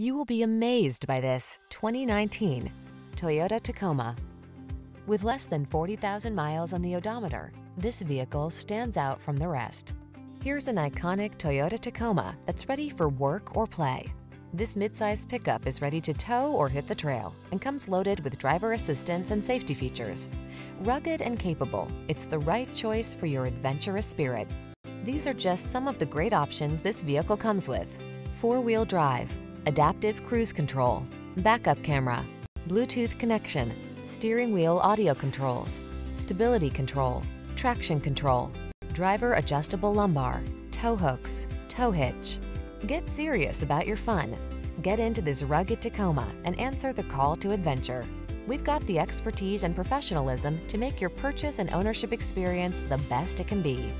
You will be amazed by this 2019 Toyota Tacoma. With less than 40,000 miles on the odometer, this vehicle stands out from the rest. Here's an iconic Toyota Tacoma that's ready for work or play. This midsize pickup is ready to tow or hit the trail and comes loaded with driver assistance and safety features. Rugged and capable, it's the right choice for your adventurous spirit. These are just some of the great options this vehicle comes with. Four-wheel drive, adaptive cruise control, backup camera, Bluetooth connection, steering wheel audio controls, stability control, traction control, driver adjustable lumbar, tow hooks, tow hitch. Get serious about your fun. Get into this rugged Tacoma and answer the call to adventure. We've got the expertise and professionalism to make your purchase and ownership experience the best it can be.